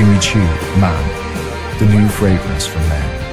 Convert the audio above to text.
Jimmy Choo Man, the new fragrance for men.